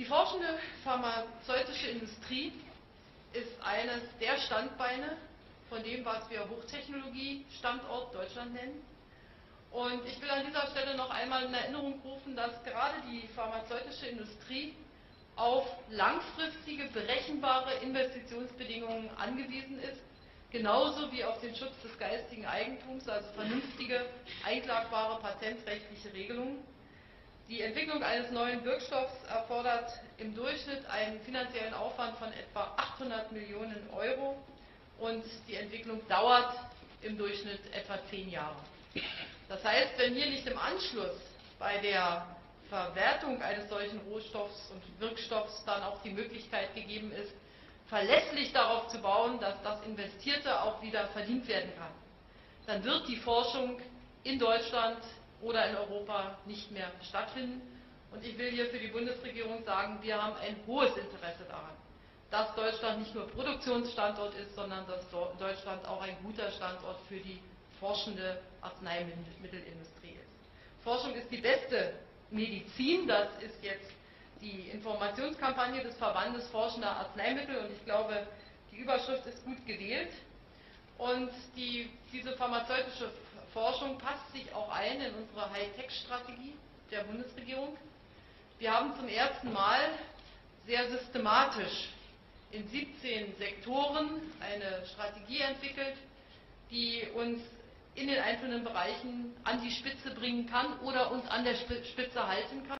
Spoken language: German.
Die forschende pharmazeutische Industrie ist eines der Standbeine von dem, was wir Hochtechnologie-Standort Deutschland nennen. Und ich will an dieser Stelle noch einmal in Erinnerung rufen, dass gerade die pharmazeutische Industrie auf langfristige, berechenbare Investitionsbedingungen angewiesen ist, genauso wie auf den Schutz des geistigen Eigentums, also vernünftige, einklagbare patentrechtliche Regelungen. Die Entwicklung eines neuen Wirkstoffs erfordert im Durchschnitt einen finanziellen Aufwand von etwa 800 Millionen Euro und die Entwicklung dauert im Durchschnitt etwa zehn Jahre. Das heißt, wenn hier nicht im Anschluss bei der Verwertung eines solchen Rohstoffs und Wirkstoffs dann auch die Möglichkeit gegeben ist, verlässlich darauf zu bauen, dass das Investierte auch wieder verdient werden kann, dann wird die Forschung in Deutschland oder in Europa nicht mehr stattfinden. Und ich will hier für die Bundesregierung sagen, wir haben ein hohes Interesse daran, dass Deutschland nicht nur Produktionsstandort ist, sondern dass Deutschland auch ein guter Standort für die forschende Arzneimittelindustrie ist. Forschung ist die beste Medizin, das ist jetzt die Informationskampagne des Verbandes Forschender Arzneimittel und ich glaube, die Überschrift ist gut gewählt. Und die, diese pharmazeutische Forschung passt sich auch ein in unsere Hightech-Strategie der Bundesregierung. Wir haben zum ersten Mal sehr systematisch in 17 Sektoren eine Strategie entwickelt, die uns in den einzelnen Bereichen an die Spitze bringen kann oder uns an der Spitze halten kann.